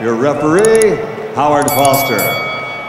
your referee, Howard Foster.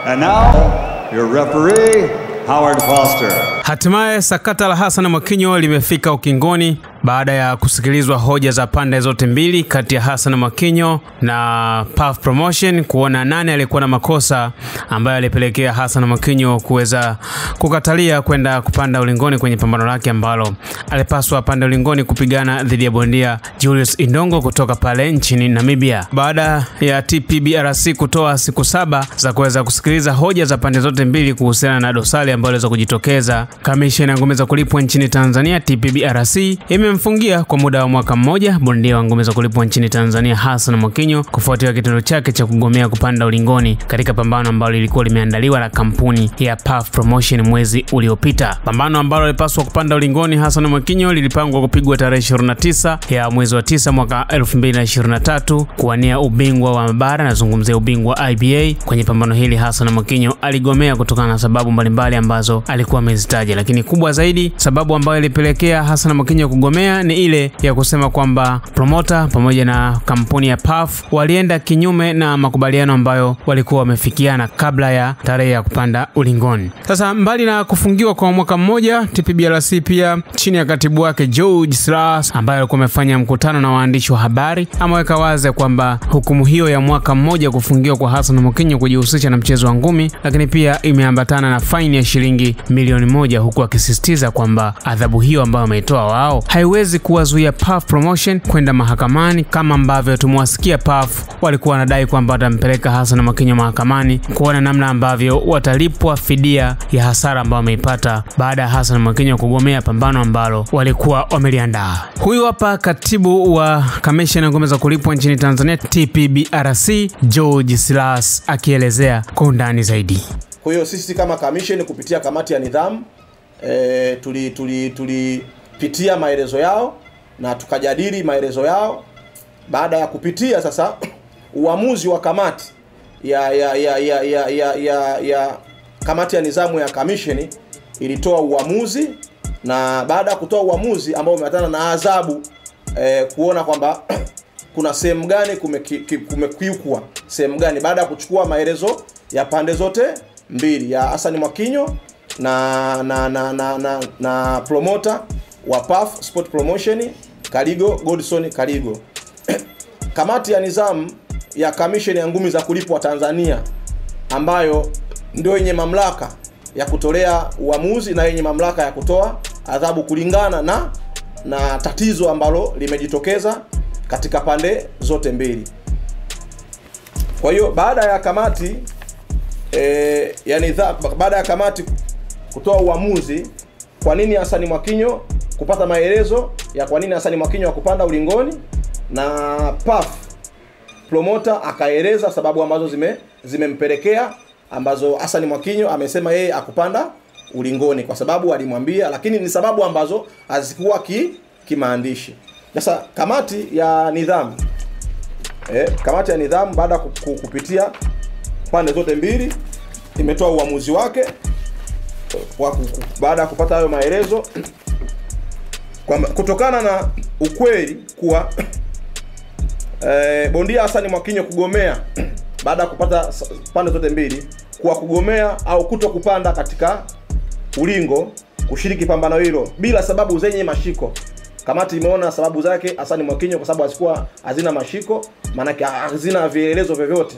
And now, your referee, Howard Foster. Hatimaye sakata la Hassan Mwakinyo limefika ukingoni baada ya kusikilizwa hoja za pande zote mbili kati ya Hassan Mwakinyo na Puff Promotion kuona nani alikuwa na makosa ambayo alipelekea Hassan Mwakinyo kuweza kukatalia kwenda kupanda ulingoni kwenye pambano lake ambalo alipaswa pande ulingoni kupigana dhidi ya bondia Julius Indongo kutoka pale nchini Namibia. Baada ya TPBRC kutoa siku saba za kuweza kusikiliza hoja za pande zote mbili kuhusiana na dosari ambayo iliweza kujitokeza, kamisheni ya ngome za kulipwa nchini Tanzania TPBRC imemfungia kwa muda wa mwaka mmoja bondia wa ngome za kulipwa nchini Tanzania Hassan Mwakinyo kufuatia kitendo chake cha kugomea kupanda ulingoni katika pambano ambalo lilikuwa limeandaliwa na kampuni ya Puff Promotion mwezi uliopita. Pambano ambalo lilipaswa kupanda ulingoni Hassan Mwakinyo lilipangwa kupigwa tarehe 29 ya mwezi wa 9 mwaka 2023 kuwania ubingwa wa mabara, nazungumzia ubingwa wa IBA. Kwenye pambano hili Hassan Mwakinyo aligomea kutokana na sababu mbalimbali ambazo alikuwa amezitaja, lakini kubwa zaidi sababu ambayo ilipelekea Hassan Mwakinyo kugomea ni ile ya kusema kwamba promota pamoja na kampuni ya Paf walienda kinyume na makubaliano ambayo walikuwa wamefikiana kabla ya tarehe ya kupanda ulingoni. Sasa mbali na kufungiwa kwa mwaka mmoja, TPBRC pia chini ya katibu wake George Slas ambaye alikuwa amefanya mkutano na waandishi wa habari ameweka wazi kwamba hukumu hiyo ya mwaka mmoja kufungiwa kwa Hassan Mwakinyo kujihusisha na mchezo wa ngumi, lakini pia imeambatana na faini ya shilingi milioni moja, huku akisisitiza kwamba adhabu hiyo ambayo wameitoa wao haiwezi kuwazuia Puff Promotion kwenda mahakamani kama ambavyo tumewasikia Puff walikuwa wanadai kwamba watampeleka Hassan Mwakinyo mahakamani kuona namna ambavyo watalipwa fidia ya hasara ambayo wameipata baada ya Hassan Mwakinyo kugomea pambano ambalo walikuwa wameliandaa. Huyu hapa katibu wa kamisheni ya ngome za kulipwa nchini Tanzania TPBRC George Silas akielezea kwa undani zaidi. Kwa hiyo sisi kama kamisheni kupitia kamati ya nidhamu e, tuli tuli tulipitia maelezo yao na tukajadili maelezo yao. Baada ya kupitia sasa uamuzi wa kamati ya ya ya ya ya, ya, ya, ya kamati ya nizamu ya kamisheni ilitoa uamuzi, na baada ya kutoa uamuzi ambao umeatana na adhabu e, kuona kwamba kuna sehemu gani kumekiukwa sehemu gani, baada ya kuchukua maelezo ya pande zote mbili ya Hassan Mwakinyo na na na na, na, na promoter wa Puff Sport Promotion Kaligo Godson Kaligo. Kamati ya nidhamu ya kamisheni ya ngumi za kulipwa Tanzania ambayo ndio yenye mamlaka ya kutolea uamuzi na yenye mamlaka ya kutoa adhabu kulingana na na tatizo ambalo limejitokeza katika pande zote mbili. Kwa hiyo baada ya kamati e, yani baada ya kamati kutoa uamuzi kwa nini Hassan Mwakinyo kupata maelezo ya kwa nini Hassan Mwakinyo akupanda ulingoni na PAF promoter akaeleza sababu ambazo zime zimempelekea ambazo Hassan Mwakinyo amesema yeye akupanda ulingoni kwa sababu alimwambia, lakini ni sababu ambazo hazikuwa ki kimaandishi. Sasa kamati ya nidhamu eh, kamati ya nidhamu baada ya kupitia pande zote mbili imetoa uamuzi wake baada ya kupata hayo maelezo kwamba kutokana na ukweli kuwa e, bondia Hassan Mwakinyo kugomea baada ya kupata pande zote mbili kuwa kugomea au kuto kupanda katika ulingo kushiriki pambano hilo bila sababu zenye mashiko. Kamati imeona sababu zake Hassan Mwakinyo kwa sababu hazikuwa hazina mashiko, maanake hazina vielelezo vyovyote,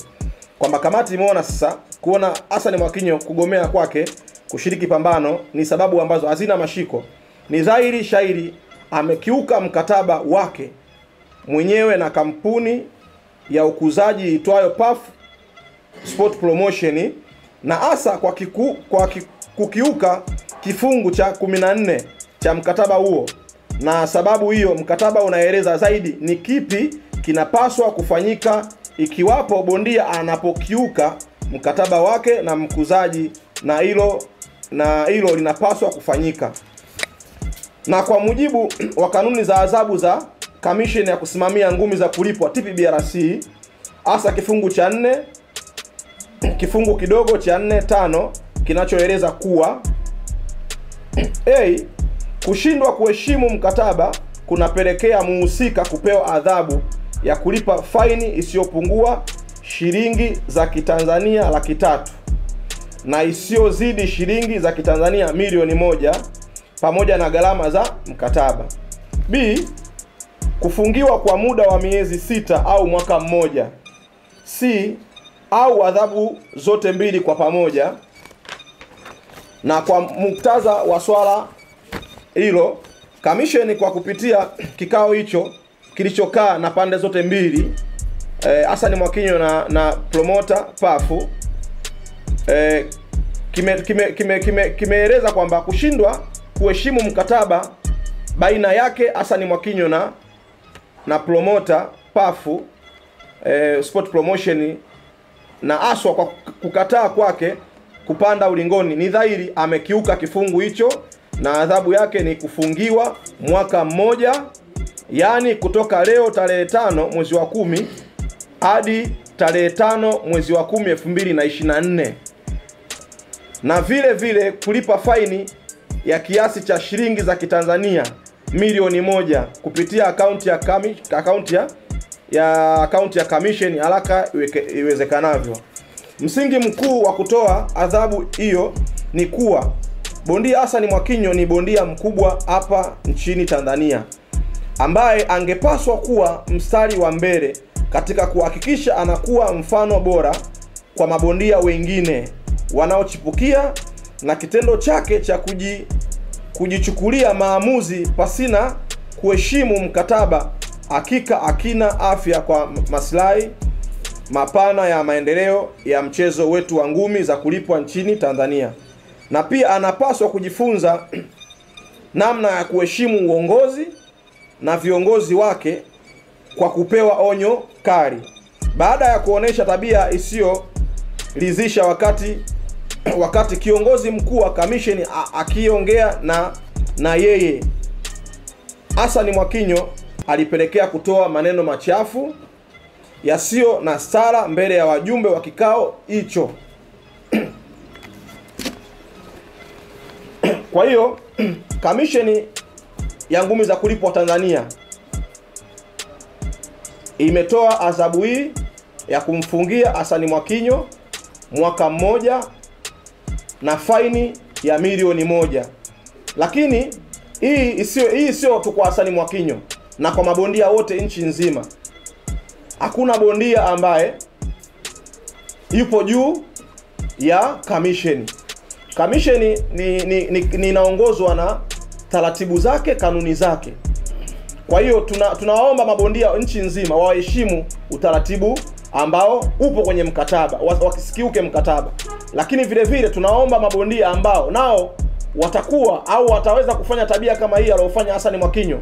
kwamba kamati imeona sasa kuona Hassan Mwakinyo kugomea kwake kushiriki pambano ni sababu ambazo hazina mashiko. Ni dhahiri shairi amekiuka mkataba wake mwenyewe na kampuni ya ukuzaji itwayo PAF Sport Promotion na hasa kwa, kiku, kwa kukiuka kifungu cha 14 cha mkataba huo, na sababu hiyo mkataba unaeleza zaidi ni kipi kinapaswa kufanyika ikiwapo bondia anapokiuka mkataba wake na mkuzaji, na hilo na hilo linapaswa kufanyika. Na kwa mujibu wa kanuni za adhabu za kamisheni ya kusimamia ngumi za kulipwa TPBRC, hasa kifungu cha nne kifungu kidogo cha nne tano kinachoeleza kuwa a kushindwa kuheshimu mkataba kunapelekea muhusika kupewa adhabu ya kulipa faini isiyopungua shilingi za Kitanzania laki tatu na isiyozidi shilingi za Kitanzania milioni moja pamoja na gharama za mkataba. B. Kufungiwa kwa muda wa miezi sita au mwaka mmoja. C. Au adhabu zote mbili kwa pamoja. Na kwa muktadha wa swala hilo, kamisheni kwa kupitia kikao hicho kilichokaa na pande zote mbili Hassan eh, Mwakinyo na na promota Pafu eh, kimeeleza kime, kime, kime, kime kwamba kushindwa kuheshimu mkataba baina yake Hassan Mwakinyo na na promoter Pafu eh, Sport Promotion na aswa kwa kukataa kwake kupanda ulingoni, ni dhahiri amekiuka kifungu hicho, na adhabu yake ni kufungiwa mwaka mmoja, yaani kutoka leo tarehe tano mwezi wa kumi hadi tarehe tano mwezi wa kumi elfu mbili na ishirini na nne na vile vile kulipa faini ya kiasi cha shilingi za Kitanzania milioni moja kupitia akaunti ya akaunti ya ya akaunti ya commission haraka iwezekanavyo. Msingi mkuu wa kutoa adhabu hiyo ni kuwa bondia Hassan Mwakinyo ni bondia mkubwa hapa nchini Tanzania ambaye angepaswa kuwa mstari wa mbele katika kuhakikisha anakuwa mfano bora kwa mabondia wengine wanaochipukia na kitendo chake cha kuji, kujichukulia maamuzi pasina kuheshimu mkataba hakika akina afya kwa maslahi mapana ya maendeleo ya mchezo wetu wa ngumi za kulipwa nchini Tanzania, na pia anapaswa kujifunza namna ya kuheshimu uongozi na viongozi wake kwa kupewa onyo kali. Baada ya kuonesha tabia isiyoridhisha wakati wakati kiongozi mkuu wa kamisheni akiongea na na yeye Hassan Mwakinyo alipelekea kutoa maneno machafu yasiyo na stara mbele ya wajumbe wa kikao hicho. Kwa hiyo kamisheni ya ngumi za kulipwa Tanzania imetoa adhabu hii ya kumfungia Hassan Mwakinyo mwaka mmoja na faini ya milioni moja. Lakini hii isiyo hii sio tu kwa Hassan Mwakinyo na kwa mabondia wote nchi nzima. Hakuna bondia ambaye yupo juu ya kamisheni. Kamisheni ninaongozwa ni, ni, ni na taratibu zake, kanuni zake. Kwa hiyo tuna tunawaomba mabondia nchi nzima waheshimu utaratibu ambao upo kwenye mkataba, wakisikiuke mkataba. Lakini vile vile tunaomba mabondia ambao nao watakuwa au wataweza kufanya tabia kama hii aliyofanya Hassan Mwakinyo,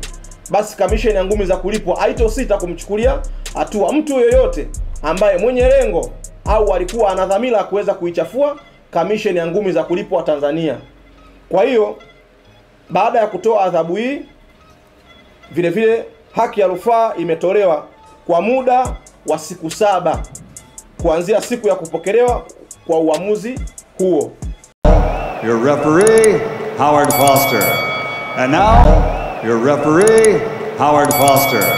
basi kamisheni ya ngumi za kulipwa haitosita kumchukulia hatua mtu yoyote ambaye mwenye lengo au alikuwa ana dhamira kuweza kuichafua kamisheni ya ngumi za kulipwa Tanzania. Kwa hiyo baada ya kutoa adhabu hii, vile vile haki ya rufaa imetolewa kwa muda wa siku saba kuanzia siku ya kupokelewa kwa uamuzi huo. Your referee, Howard Foster. And now, your referee, Howard Foster.